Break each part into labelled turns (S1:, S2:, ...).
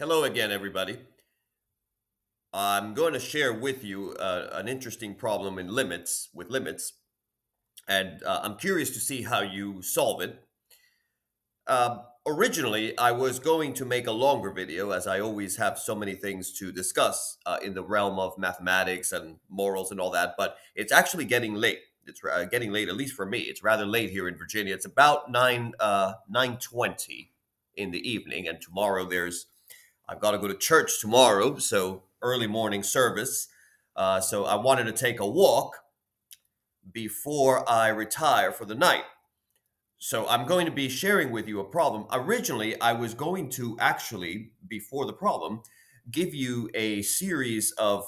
S1: Hello again, everybody. I'm going to share with you uh, an interesting problem in limits with limits, and uh, I'm curious to see how you solve it. Uh, originally, I was going to make a longer video, as I always have so many things to discuss uh, in the realm of mathematics and morals and all that, but it's actually getting late. It's uh, getting late, at least for me. It's rather late here in Virginia. It's about nine uh, nine twenty in the evening, and tomorrow there's I've got to go to church tomorrow, so early morning service. Uh, so I wanted to take a walk before I retire for the night. So I'm going to be sharing with you a problem. Originally, I was going to actually, before the problem, give you a series of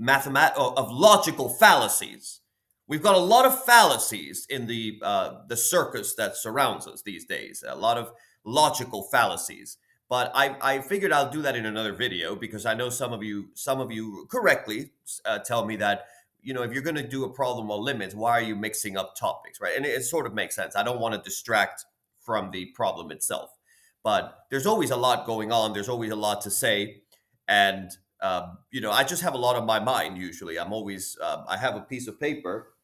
S1: mathemat of logical fallacies. We've got a lot of fallacies in the uh, the circus that surrounds us these days. A lot of logical fallacies. But I, I figured I'll do that in another video because I know some of you some of you correctly uh, tell me that you know if you're going to do a problem on limits, why are you mixing up topics, right? And it, it sort of makes sense. I don't want to distract from the problem itself, but there's always a lot going on. There's always a lot to say, and um, you know I just have a lot on my mind. Usually, I'm always uh, I have a piece of paper.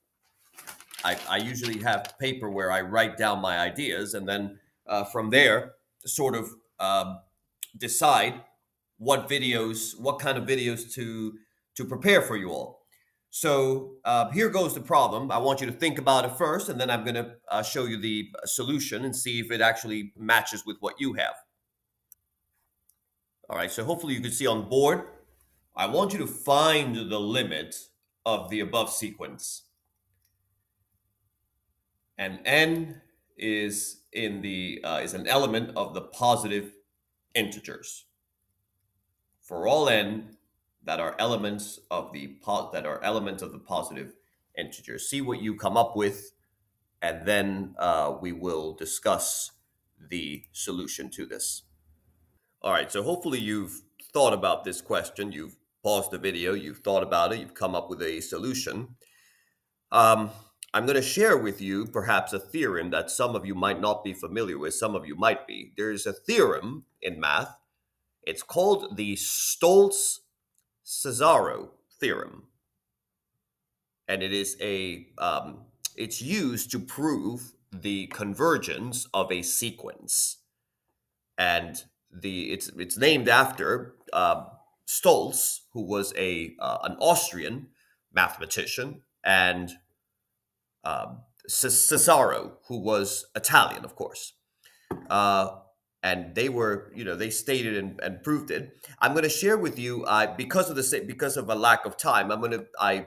S1: I, I usually have paper where I write down my ideas, and then uh, from there, sort of um, decide what videos, what kind of videos to to prepare for you all. So uh, here goes the problem. I want you to think about it first, and then I'm going to uh, show you the solution and see if it actually matches with what you have. All right, so hopefully you can see on board. I want you to find the limit of the above sequence. And n is in the uh, is an element of the positive integers. For all n that are elements of the po- that are elements of the positive integers. See what you come up with, and then uh, we will discuss the solution to this. All right, so hopefully you've thought about this question. You've paused the video, you've thought about it, you've come up with a solution. Um, I'm going to share with you perhaps a theorem that some of you might not be familiar with, some of you might be. There's a theorem in math. It's called the Stolz Cesaro theorem. And it is a um, it's used to prove the convergence of a sequence. And the it's it's named after uh, Stolz, who was a uh, an Austrian mathematician and um, Cesaro, who was Italian, of course. Uh, and they were, you know, they stated and, and proved it. I'm going to share with you, uh, because of the because of a lack of time, I'm going to, I,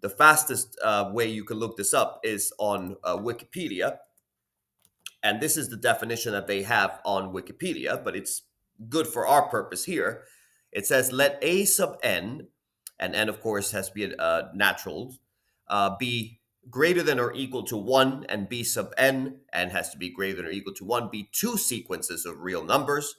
S1: the fastest uh, way you can look this up is on uh, Wikipedia, and this is the definition that they have on Wikipedia, but it's good for our purpose here. It says, let a sub n, and n of course has to be a natural, uh, be greater than or equal to 1 and b sub n and has to be greater than or equal to 1 be two sequences of real numbers.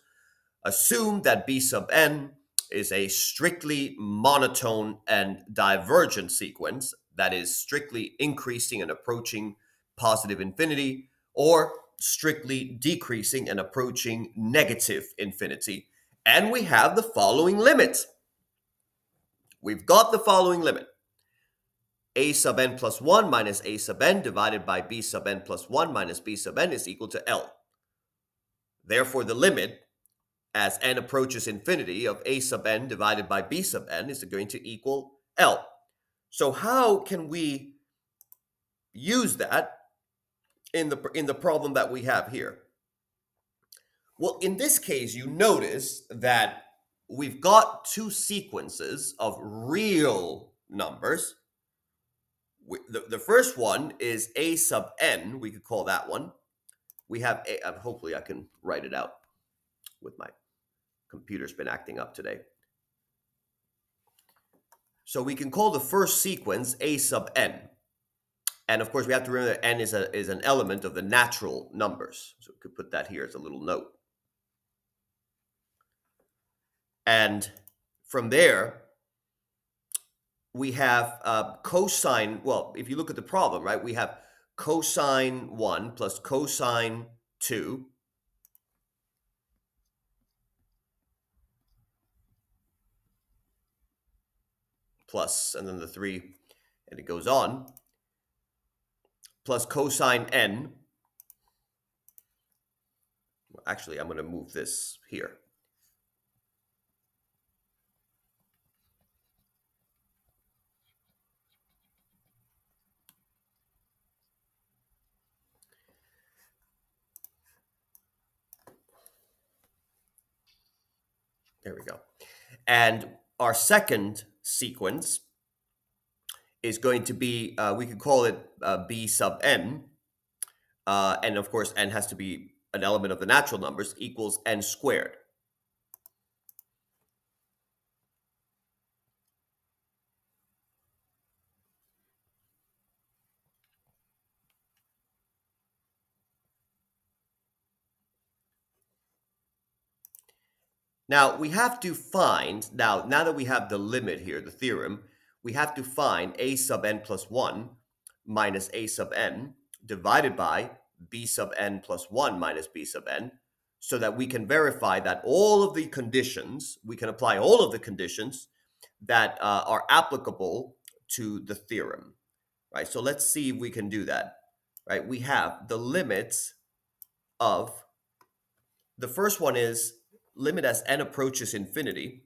S1: Assume that b sub n is a strictly monotone and divergent sequence that is strictly increasing and approaching positive infinity or strictly decreasing and approaching negative infinity. And we have the following limit. We've got the following limit a sub n plus 1 minus a sub n divided by b sub n plus 1 minus b sub n is equal to L. Therefore, the limit as n approaches infinity of a sub n divided by b sub n is going to equal L. So how can we use that in the, in the problem that we have here? Well, in this case, you notice that we've got two sequences of real numbers the, the first one is a sub n. We could call that one. We have a, uh, hopefully I can write it out with my computer's been acting up today. So we can call the first sequence a sub n. And of course, we have to remember that n is, a, is an element of the natural numbers. So we could put that here as a little note. And from there, we have uh, cosine. Well, if you look at the problem, right, we have cosine 1 plus cosine 2 plus, and then the 3, and it goes on, plus cosine n. Actually, I'm going to move this here. There we go. And our second sequence is going to be, uh, we could call it uh, b sub n. Uh, and of course, n has to be an element of the natural numbers, equals n squared. Now we have to find, now, now that we have the limit here, the theorem, we have to find a sub n plus 1 minus a sub n divided by b sub n plus 1 minus b sub n so that we can verify that all of the conditions, we can apply all of the conditions that uh, are applicable to the theorem, right? So let's see if we can do that, right? We have the limits of, the first one is limit as n approaches infinity,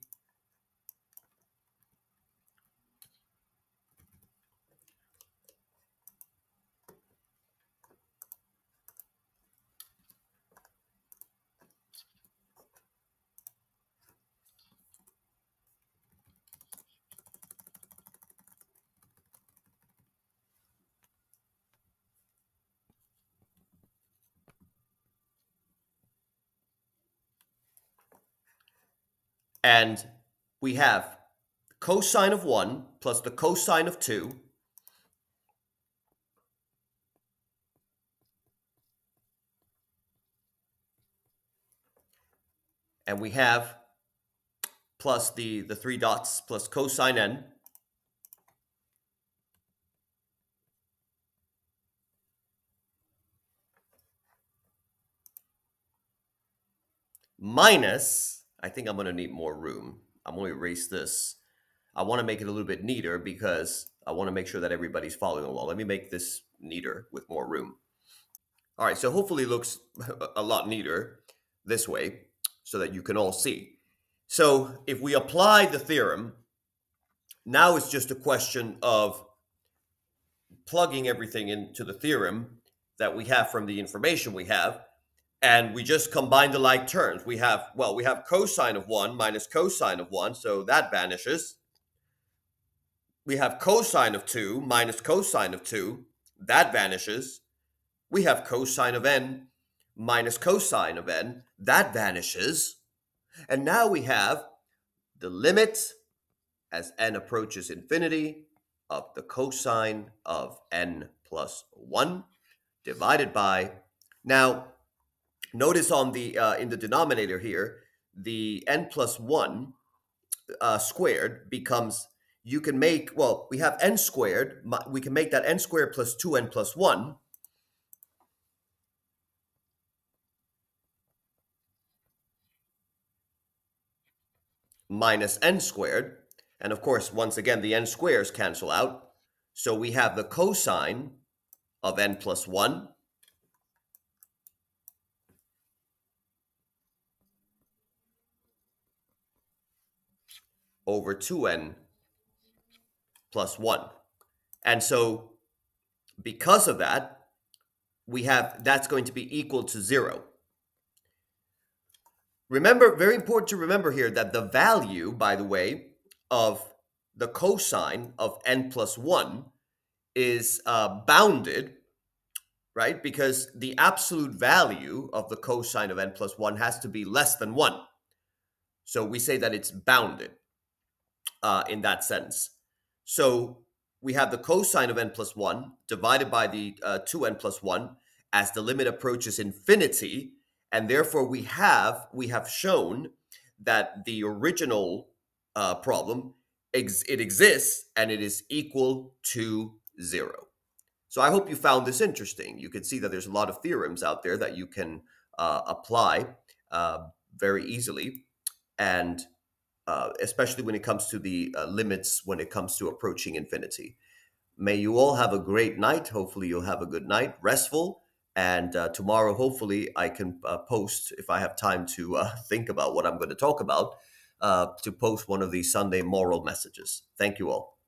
S1: And we have cosine of 1 plus the cosine of 2 and we have plus the, the three dots plus cosine n. Minus I think I'm going to need more room. I'm going to erase this. I want to make it a little bit neater because I want to make sure that everybody's following along. Let me make this neater with more room. All right, so hopefully it looks a lot neater this way so that you can all see. So if we apply the theorem, now it's just a question of plugging everything into the theorem that we have from the information we have and we just combine the like terms. We have, well, we have cosine of 1 minus cosine of 1, so that vanishes. We have cosine of 2 minus cosine of 2, that vanishes. We have cosine of n minus cosine of n, that vanishes. And now we have the limit as n approaches infinity of the cosine of n plus 1 divided by, now Notice on the uh, in the denominator here, the n plus 1 uh, squared becomes, you can make, well, we have n squared, we can make that n squared plus 2n plus 1, minus n squared. And of course, once again, the n squares cancel out. So we have the cosine of n plus 1 over 2n plus 1. And so because of that, we have that's going to be equal to 0. Remember, very important to remember here that the value, by the way, of the cosine of n plus 1 is uh, bounded, right? Because the absolute value of the cosine of n plus 1 has to be less than 1. So we say that it's bounded uh, in that sense. So we have the cosine of n plus 1 divided by the uh, 2n plus 1 as the limit approaches infinity. And therefore, we have we have shown that the original uh, problem ex it exists and it is equal to zero. So I hope you found this interesting. You can see that there's a lot of theorems out there that you can uh, apply uh, very easily, and uh, especially when it comes to the uh, limits when it comes to approaching infinity. May you all have a great night. Hopefully, you'll have a good night, restful. And uh, tomorrow, hopefully, I can uh, post, if I have time to uh, think about what I'm going to talk about, to post one of these Sunday moral messages. Thank you all.